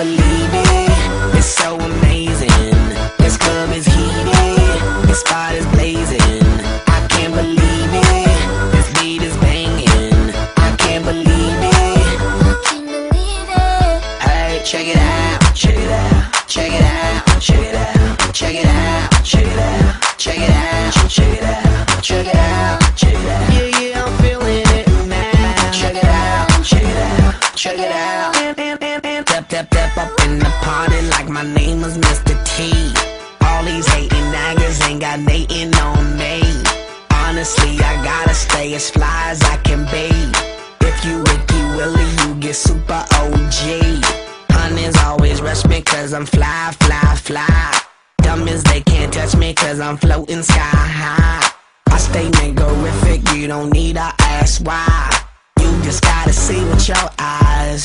it. It's so amazing. This club is heated. This spot is blazing. I can't believe it. This beat is banging. I can't believe it. Hey, check it out, check it out, check it out, check it out, check it out, check it out, check it out, check it out, check it out, check it out. Yeah, yeah, I'm feeling it now. Check it out, check it out, check it out. Step, step, step up in the party like my name was Mr. T. All these hating naggers ain't got nothing on me. Honestly, I gotta stay as fly as I can be. If you Ricky Willie, you get super OG. Hunters always rush me cause I'm fly, fly, fly. Dumb as they can't touch me cause I'm floating sky high. I stay niggerific, you don't need to ask why. You just gotta see with your eyes.